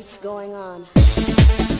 keeps going on.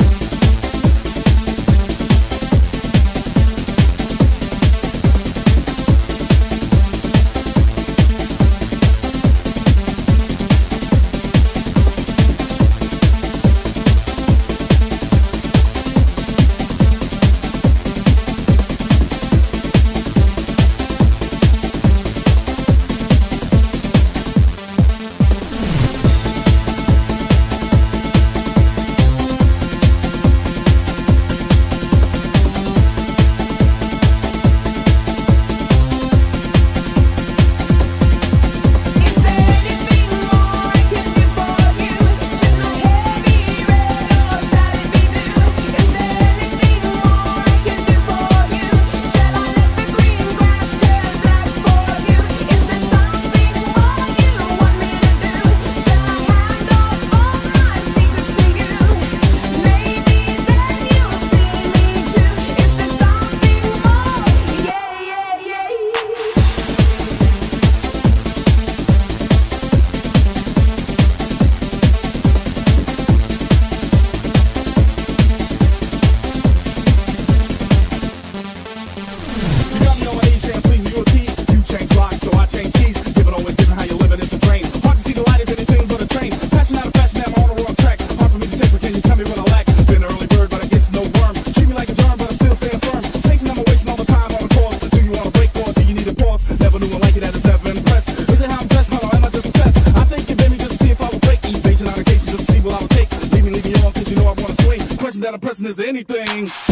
that a person is anything.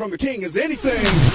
from the king is anything.